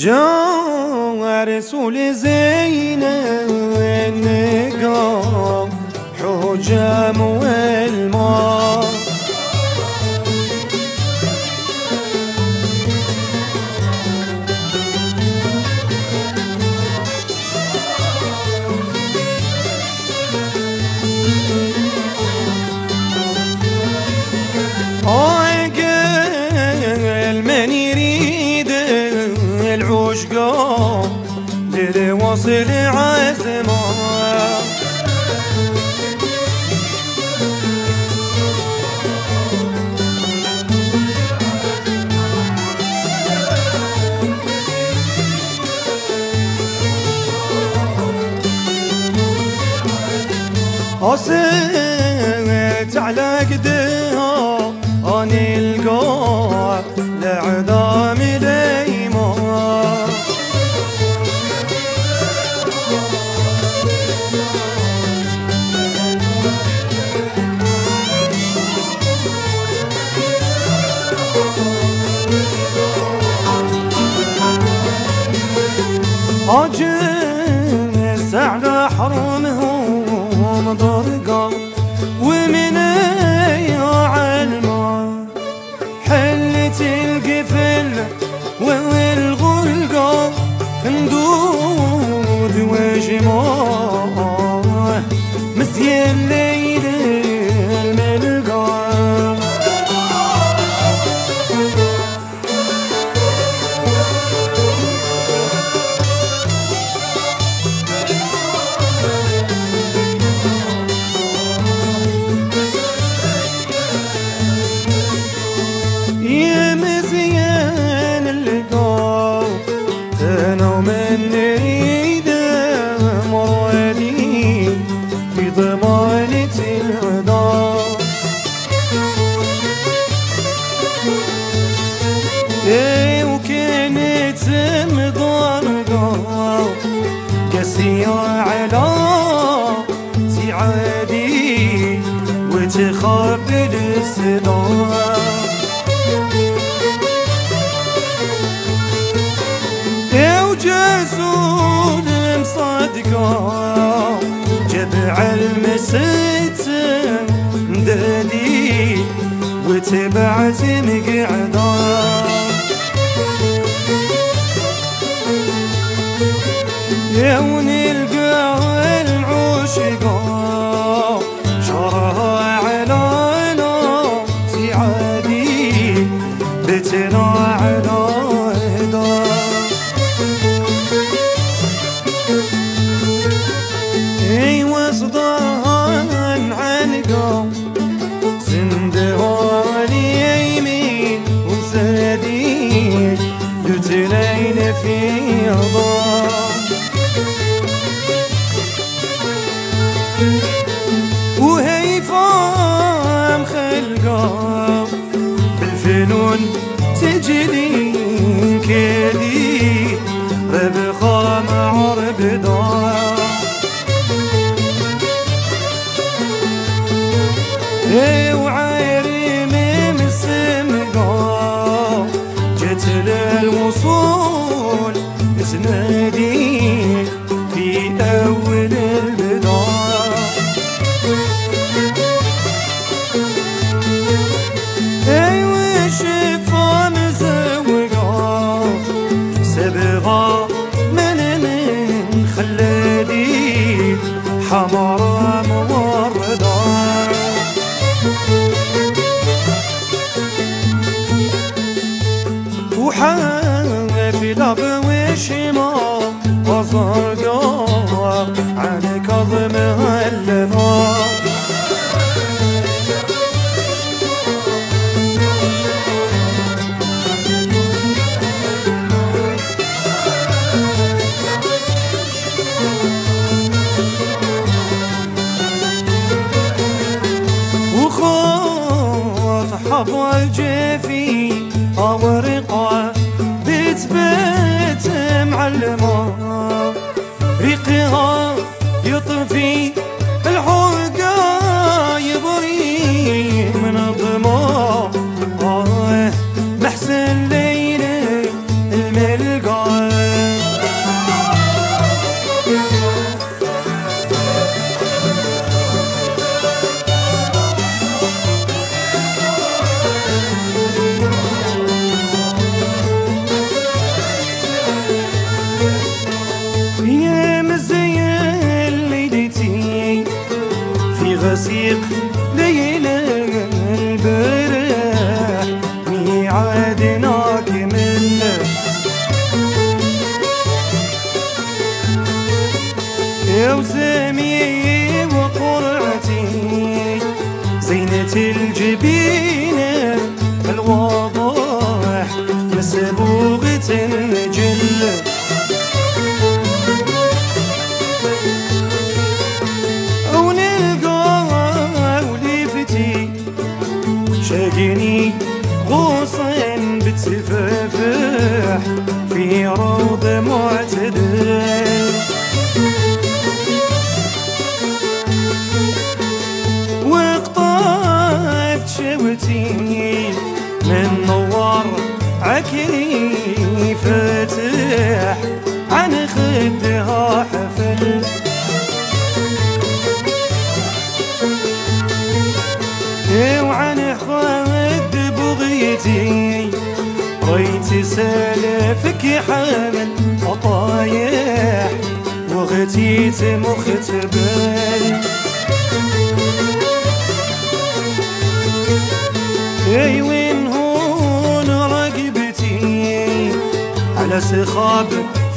جان رسول زین نگاه حجم و عالمسيت مدادي وتبعت مقعدة يا الوصول اسنادي صفوة جيفي أورقة بيت بيت معلمة. ريقها يطفي يا وسامي وقرعتي زينة الجبين. عكري فتح عن خدها حفل وعن خد بغيتي ريت سالفك حامل قطايح وغتيت مختبل اي على سخاب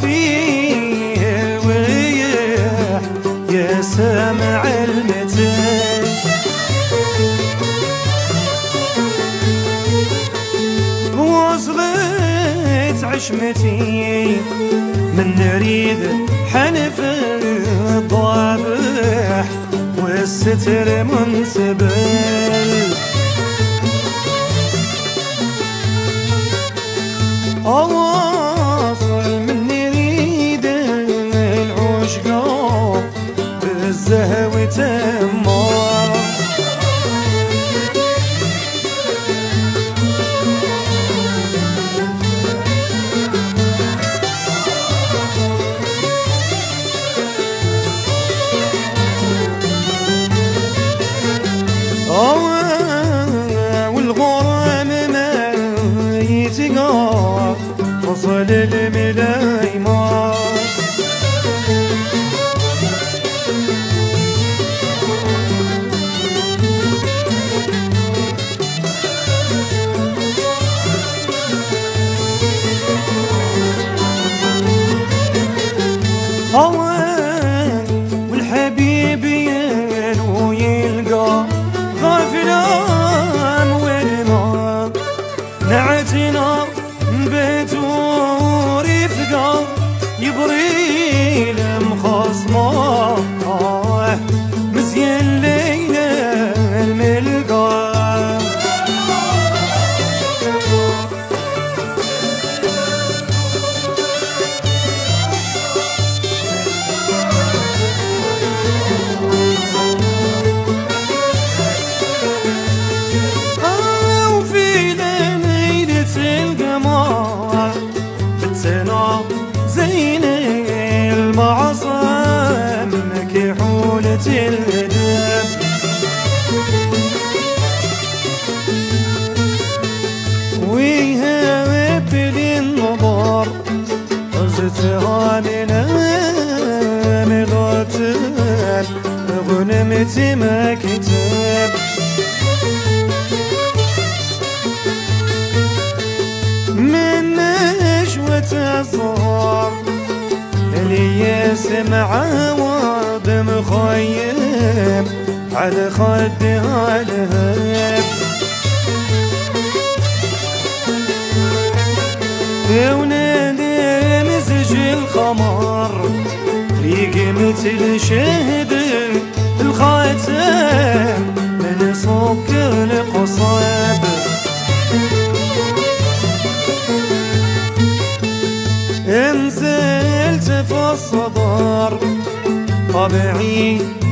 فيه ويح يا سامع المتن وصلت عشمتي من نريد حنف الضابح والستر منسبل أواصل بالزهو على خدها الهب ونادي مزج الخمر ريق مثل شهد الخاتم. من سكر القصب انزلت في الصدر طبعي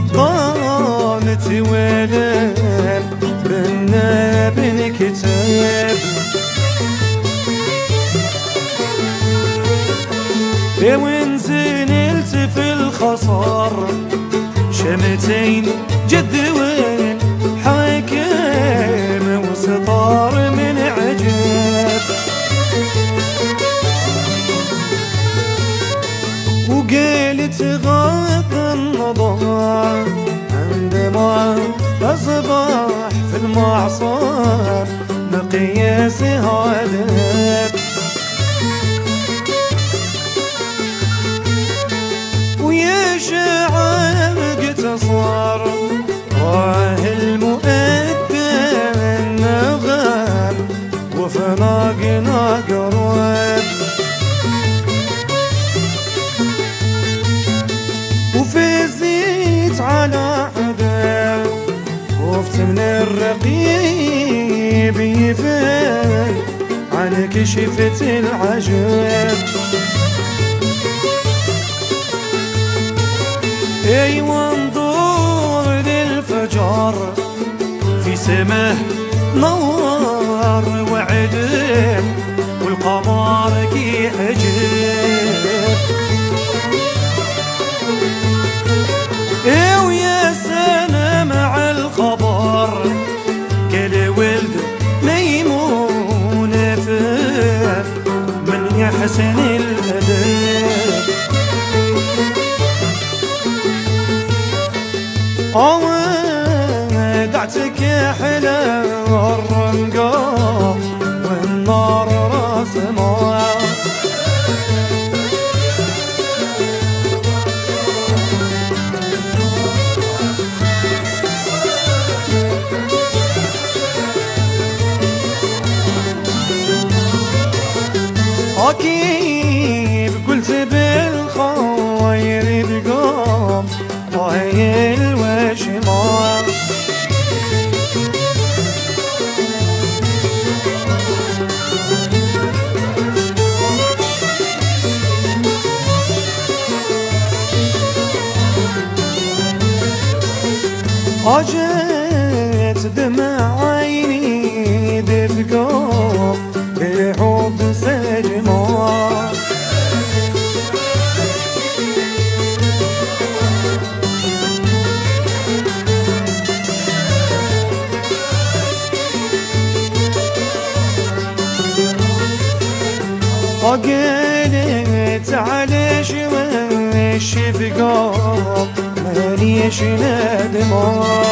ولم بنا بنكتب. ونزلت في الخصر شمتين جدول أصبح في المعصر مقياس هذا ويا شعب قتصر راه المؤدب النغم وفراقنا قرب وفزيت على من الرقيب يفل عنك شفت العجب. أي وانظر للفجر في سماه نور وعدل والقمر كي حجب من يحسن الهدف ودعتك حلا الرنقا والنار وقلت على شوش فقام ماليش ندمان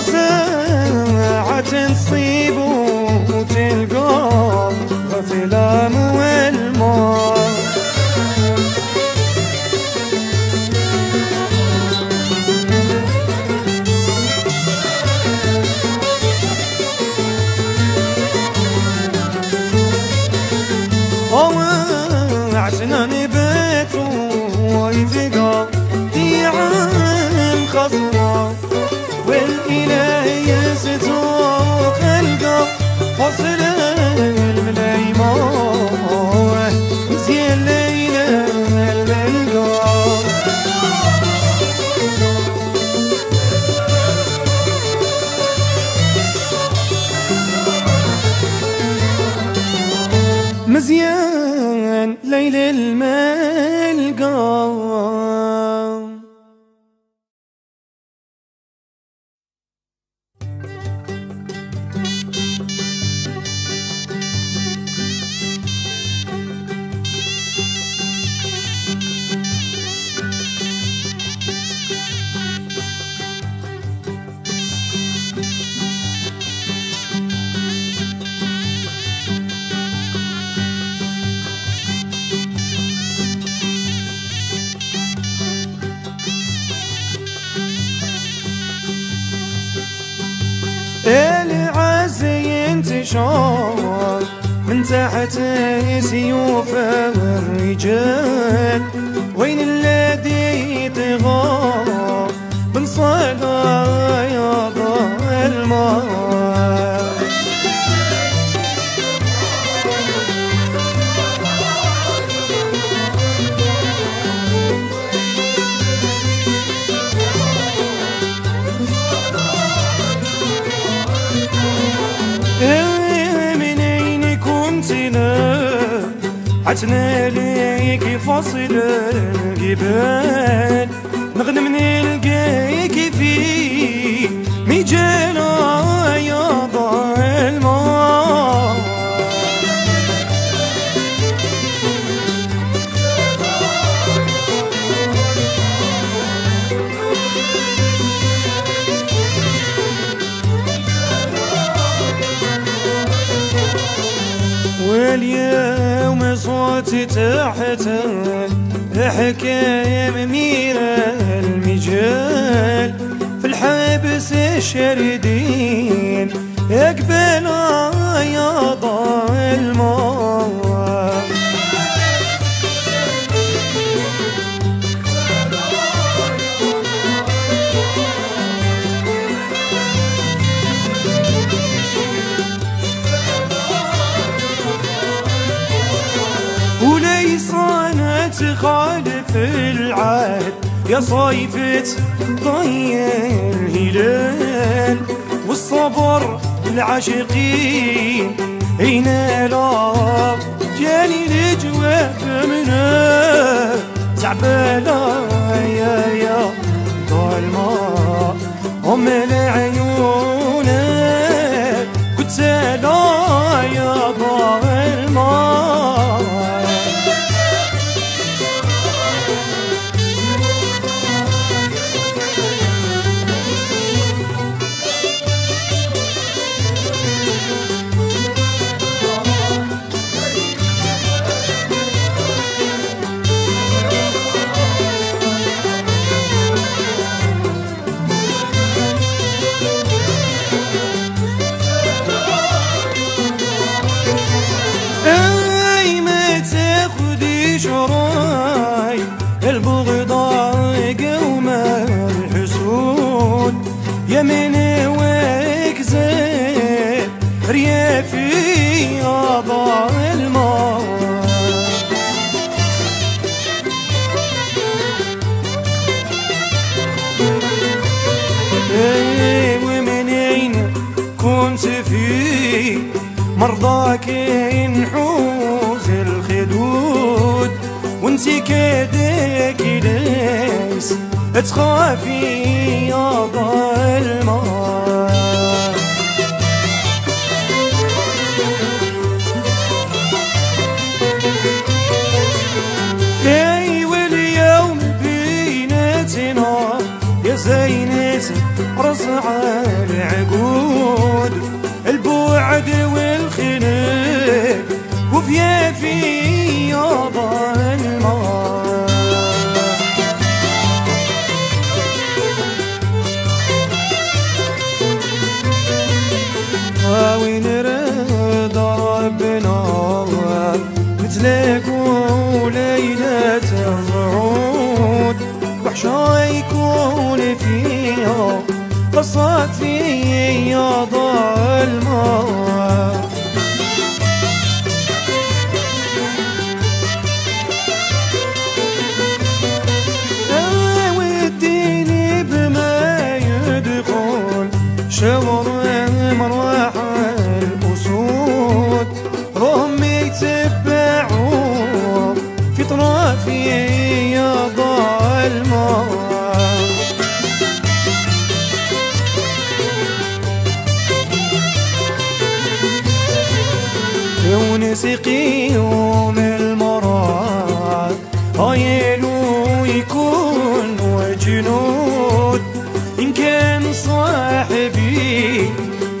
ساعة تصيب وتلقى غفلان والماء فصل العزي انتشار من تحت سيوف الرجال. وين الذي طغى من الماء من عتنا ليك فاصل الجبال نغنم نلقاك في مجال صوتي تحت حكاية مميرة المجال. في الحبس الشردين اقبل يا ظلمه تخالف العهد يا صيفة ضي الهلال والصبر العاشقين هنا لا جاني الجواب منه زعبالة يا يا ظلمة هم العيون كنت لا يا ظلمة women تخافي يا ظلمة اي واليوم بينتنا يا رصع العقود. البوعد والخنق ونسقيهم المراد. هايلو يكون وجنود إن كان صاحبي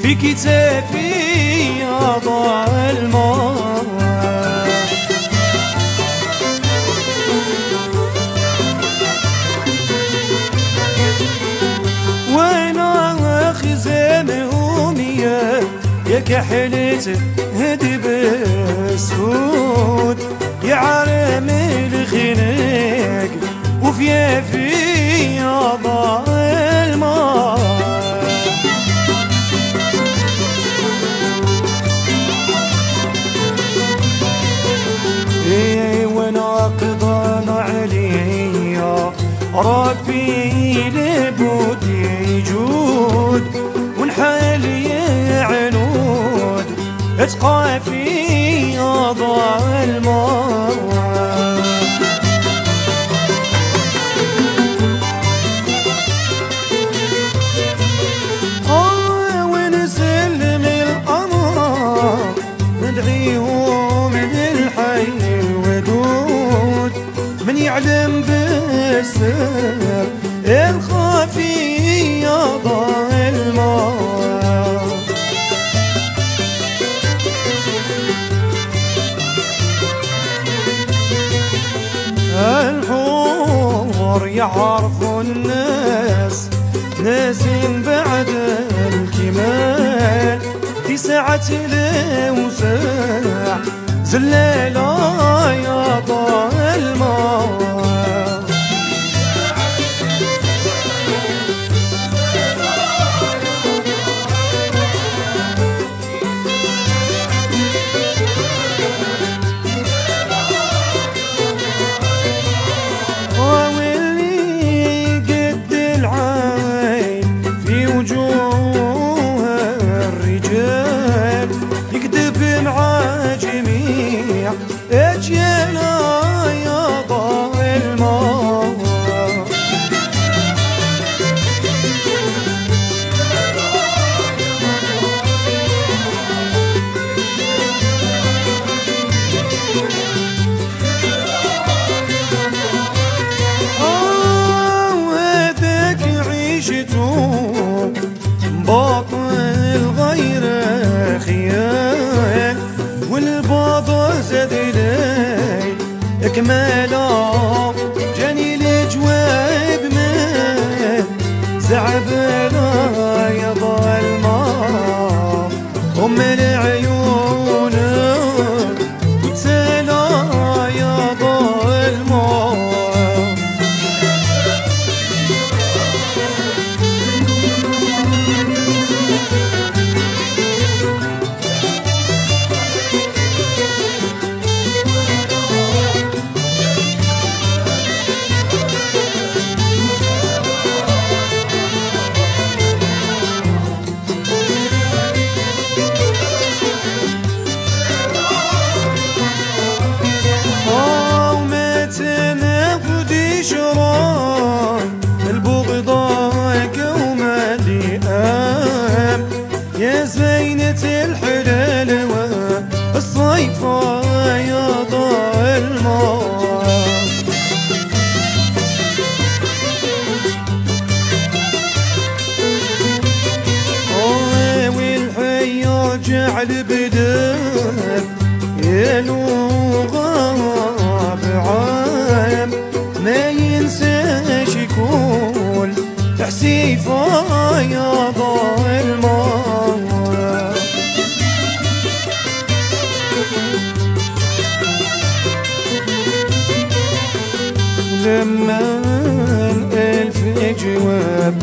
في كتافي يضع الماء يا كحلت هدي بالسود يا عالم الخناق وفيا في يابا قضان عليا؟ ربي لبود يجود ونحال اتقى في اضاء الماء آه ونسلم الأمر من يعلم بالسر الخفي يعرفوا الناس ناسين بعد الكمال. في ساعة الوساع زلالة جواب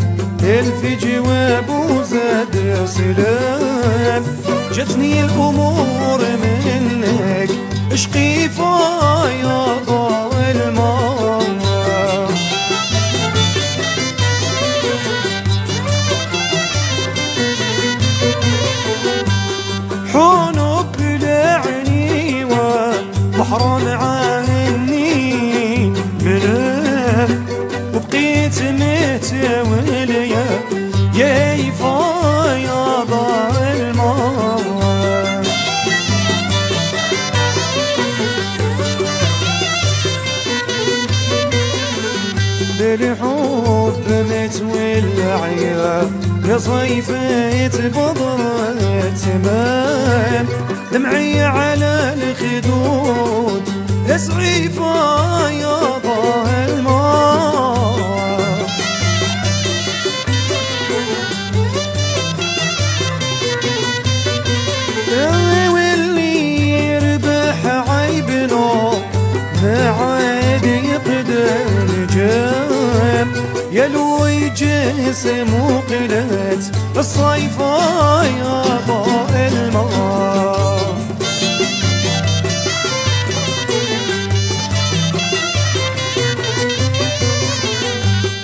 الف جواب وزاد سلام. جتني الأمور منك إشقي يا يا صيفة بضرة تمام دمعي على الخدود اسعيفة يا يجسم وقلت الصيفة يا ضاء الماء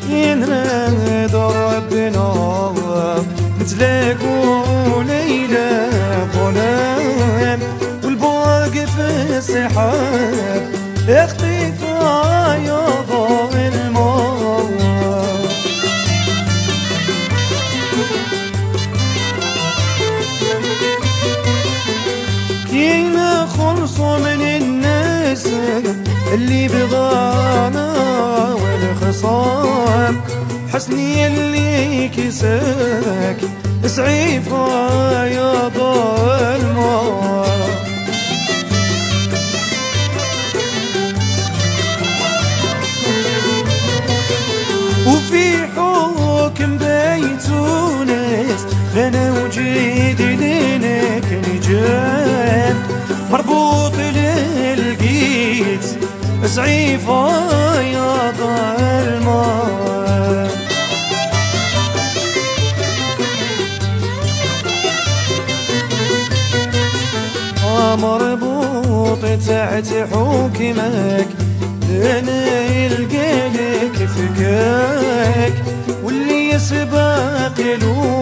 ينرد ربنا نتلاقوا ليلة ظلام والبوق في السحاب. من الناس اللي بغانا والخصام حسني اللي كساك سعيفة يا ظلمه وفي حكم بيتونس أنا وجيدي مربوط للقيت زعيفة يا ظلمة مربوط تحت حكمك أنا يلقى لك فكاك واللي يسبق له